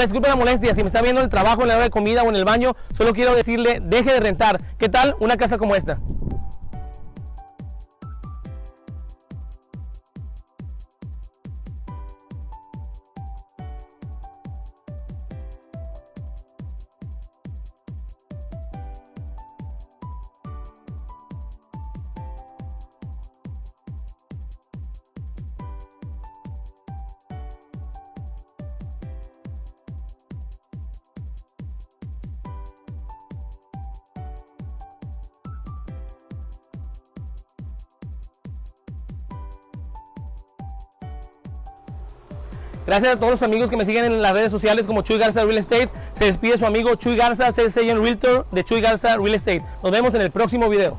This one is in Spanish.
Disculpe la molestia, si me está viendo en el trabajo, en la hora de comida o en el baño, solo quiero decirle, deje de rentar. ¿Qué tal una casa como esta? Gracias a todos los amigos que me siguen en las redes sociales como Chuy Garza Real Estate. Se despide su amigo Chuy Garza, Sales Agent Realtor de Chuy Garza Real Estate. Nos vemos en el próximo video.